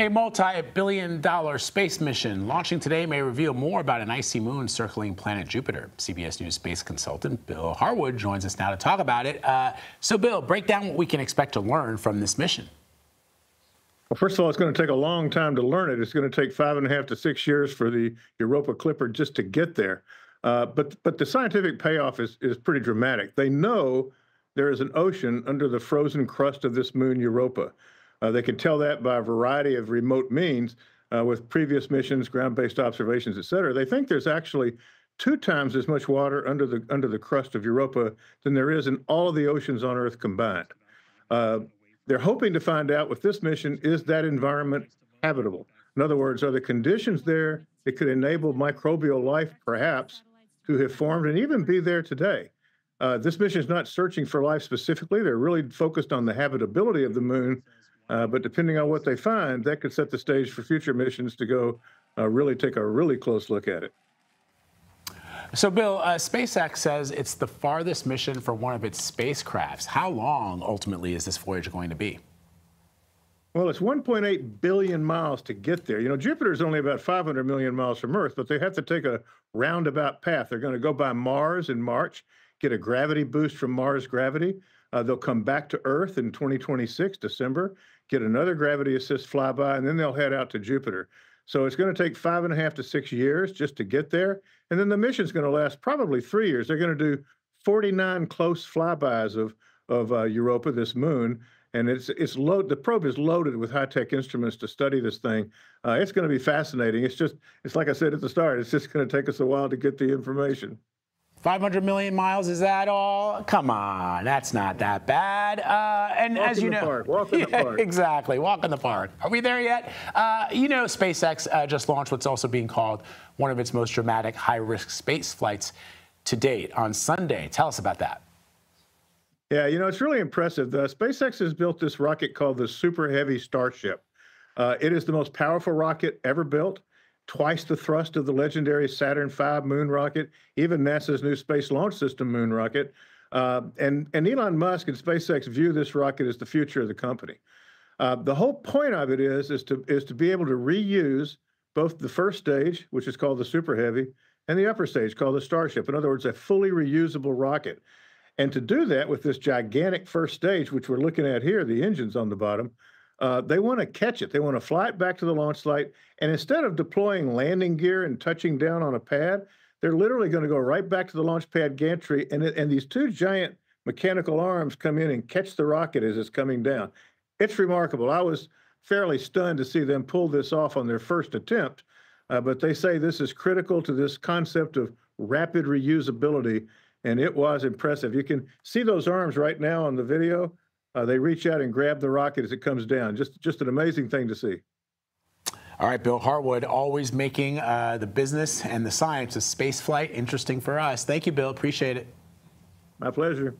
A multi-billion dollar space mission launching today may reveal more about an icy moon circling planet Jupiter. CBS News space consultant Bill Harwood joins us now to talk about it. Uh, so, Bill, break down what we can expect to learn from this mission. Well, first of all, it's going to take a long time to learn it. It's going to take five and a half to six years for the Europa Clipper just to get there. Uh, but but the scientific payoff is is pretty dramatic. They know there is an ocean under the frozen crust of this moon Europa. Uh, they can tell that by a variety of remote means uh, with previous missions, ground-based observations, et cetera. They think there's actually two times as much water under the under the crust of Europa than there is in all of the oceans on Earth combined. Uh, they're hoping to find out with this mission is that environment habitable. In other words, are the conditions there that could enable microbial life, perhaps, to have formed and even be there today? Uh, this mission is not searching for life specifically. They're really focused on the habitability of the moon uh, but depending on what they find, that could set the stage for future missions to go uh, really take a really close look at it. So, Bill, uh, SpaceX says it's the farthest mission for one of its spacecrafts. How long ultimately is this voyage going to be? Well, it's 1.8 billion miles to get there. You know, Jupiter is only about 500 million miles from Earth, but they have to take a roundabout path. They're going to go by Mars in March, get a gravity boost from Mars gravity. Uh, they'll come back to Earth in 2026, December, get another gravity assist flyby, and then they'll head out to Jupiter. So it's going to take five and a half to six years just to get there. And then the mission's going to last probably three years. They're going to do 49 close flybys of, of uh, Europa, this moon. And it's it's load the probe is loaded with high tech instruments to study this thing. Uh, it's going to be fascinating. It's just it's like I said at the start. It's just going to take us a while to get the information. 500 million miles, is that all? Come on, that's not that bad. Uh, and walk as you know, park. walk in the park. exactly, walk in the park. Are we there yet? Uh, you know, SpaceX uh, just launched what's also being called one of its most dramatic high-risk space flights to date on Sunday. Tell us about that. Yeah, you know, it's really impressive. The SpaceX has built this rocket called the Super Heavy Starship. Uh, it is the most powerful rocket ever built twice the thrust of the legendary Saturn V moon rocket, even NASA's new Space Launch System moon rocket. Uh, and, and Elon Musk and SpaceX view this rocket as the future of the company. Uh, the whole point of it is, is, to, is to be able to reuse both the first stage, which is called the Super Heavy, and the upper stage called the Starship. In other words, a fully reusable rocket. And to do that with this gigantic first stage, which we're looking at here, the engines on the bottom, uh, they want to catch it. They want to fly it back to the launch site. And instead of deploying landing gear and touching down on a pad, they're literally going to go right back to the launch pad gantry. And, and these two giant mechanical arms come in and catch the rocket as it's coming down. It's remarkable. I was fairly stunned to see them pull this off on their first attempt. Uh, but they say this is critical to this concept of rapid reusability. And it was impressive. You can see those arms right now on the video. Uh, they reach out and grab the rocket as it comes down. Just, just an amazing thing to see. All right, Bill Harwood, always making uh, the business and the science of space flight interesting for us. Thank you, Bill. Appreciate it. My pleasure.